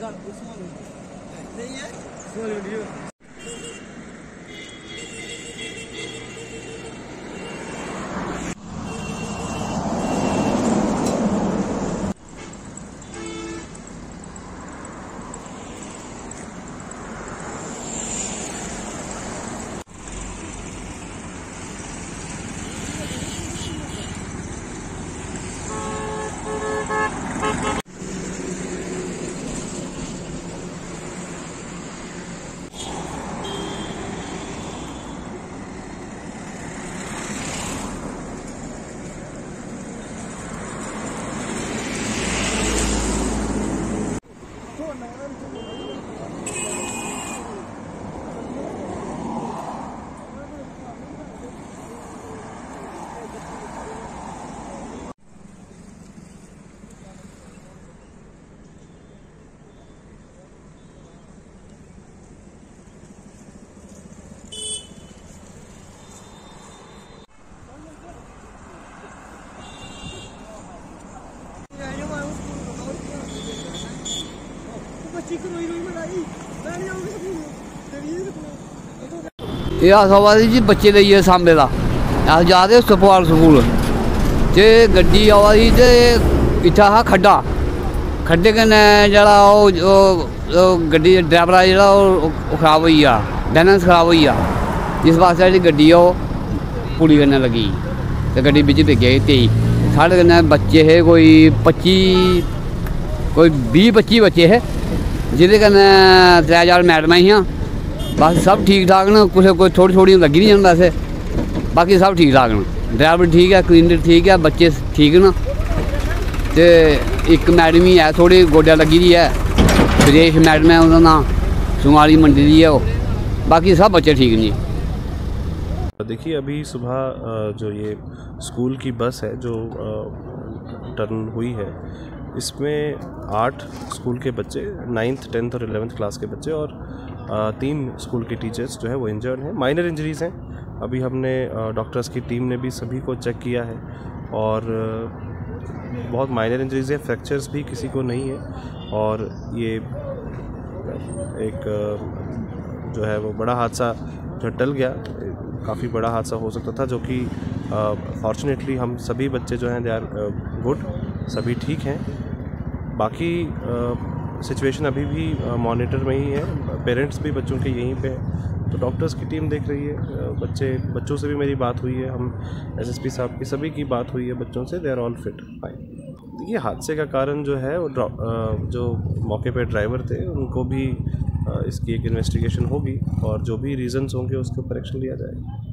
दुश्मन नहीं है एह् आवा दे जी बच्चे लेइयै सांबे दा अस जा दे सपवाल स्कूल ते गड्डी आवा दी ते इत्थै हा खड्डा खड्डे कन्नै गड्डी ड्रैवरा जेह्ड़ा खराब होई गेआ बैलेंस खराब होई गेआ जिस बास्तै जेह्ड़ी गड्डी ऐ ओह् पुली कन्नै लग्गी ते गड्डी तेई साढ़े कन्नै बच्चे हे कोई पच्ची कोई बीह् पच्ची बच्चे हे जेह्दे कन्नै त्रै चार मैडम हियाँ। बस सब ठीक ठाक न कुछ कोई थोड़ी थोड़ी लग्गी दियाँ न वैसे। बाकी सब ठीक ठाक न। ड्रैवर ठीक है क्लीनर ठीक है बच्चे ठीक न। ते इक मैडम ही है थोह्ड़ी गोड्डा लग्गी दी ऐ। सुरेश मैडम ऐ, उं'दा नांऽ। सुमाली मंडी दी है वो बाकी सब बच्चे ठीक नहीं देखिए, अभी सुबह जो ये स्कूल की बस है, जो टर्न हुई है इसमें आठ स्कूल के बच्चे नाइन्थ टेंथ और एलेवेंथ क्लास के बच्चे और तीन स्कूल के टीचर्स जो है वो इंजर्ड हैं। माइनर इंजरीज़ हैं। अभी हमने डॉक्टर्स की टीम ने भी सभी को चेक किया है और बहुत माइनर इंजरीज़ है फ्रैक्चर्स भी किसी को नहीं है और ये, एक जो है वो बड़ा हादसा जो टल गया, काफ़ी बड़ा हादसा हो सकता था जो कि फॉर्चुनेटली हम सभी बच्चे जो हैं दे आर गुड सभी ठीक हैं। बाकी सिचुएशन अभी भी मॉनिटर में ही है। पेरेंट्स भी बच्चों के यहीं पे तो डॉक्टर्स की टीम देख रही है। बच्चे, बच्चों से भी मेरी बात हुई है। हम एसएसपी साहब की सभी की बात हुई है बच्चों से। They are all fit fine देखिए हादसे का कारण जो है, वो जो मौके पे ड्राइवर थे, उनको भी इसकी एक इन्वेस्टिगेशन होगी और जो भी रीजंस होंगे, उसके ऊपर एक्शन लिया जाएगा।